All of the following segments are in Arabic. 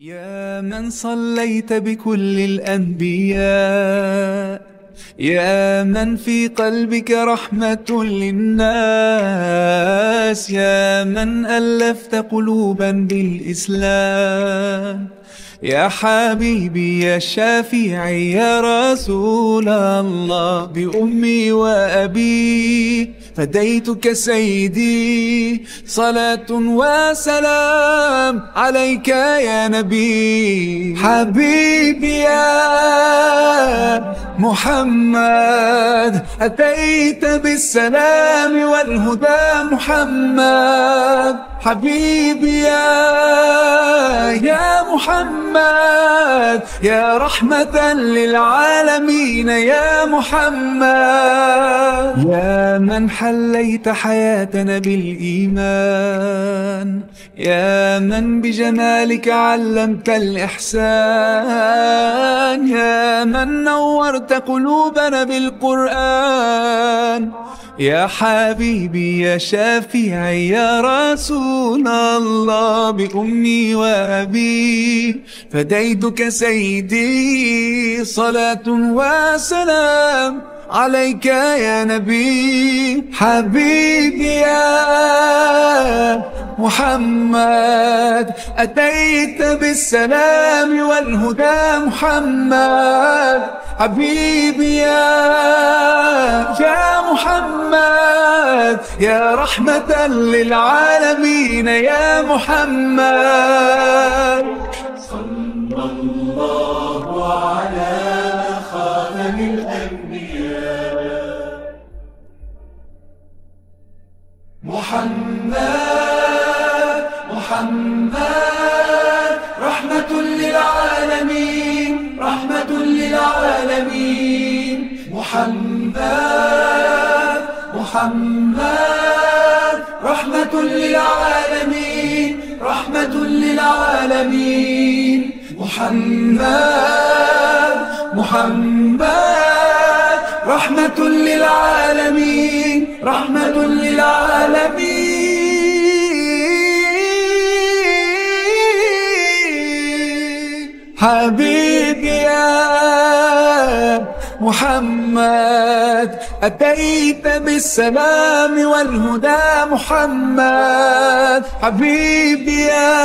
يا من صليت بكل الأنبياء يا من في قلبك رحمة للناس يا من ألفت قلوبا بالإسلام. يا حبيبي يا شافعي يا رسول الله بأمي وأبي فديتك سيدي صلاة وسلام عليك يا نبي. حبيبي يا محمد أتيت بالسلام والهدى محمد. حبيبي يا يا محمد يا رحمة للعالمين يا محمد. يا من حليت حياتنا بالإيمان يا من بجمالك علمت الإحسان يا من نورت قلوبنا بالقرآن. يا حبيبي يا شافعي يا رسول الله بأمي وأبي. فديتك سيدي صلاة وسلام عليك يا نبي. حبيبي يا محمد أتيت بالسلام والهدى محمد. حبيبي يا يا محمد يا رحمة للعالمين يا محمد. صلى الله على خاتم الأنبياء. محمد رحمة للعالمين رحمة للعالمين. محمد محمد رحمة للعالمين رحمة للعالمين. محمد محمد رحمة للعالمين رحمة للعالمين. حبيبي يا محمد أتيت بالسلام والهدى محمد. حبيبي يا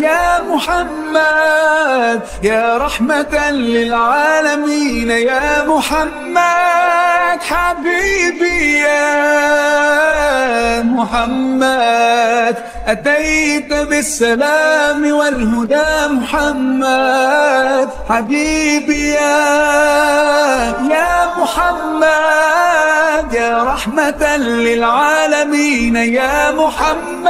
يا محمد يا رحمة للعالمين يا محمد. حبيبي يا محمد أتيت بالسلام والهدى محمد. حبيبي يا يا محمد يا رحمة للعالمين يا محمد.